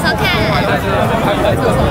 我看，我有。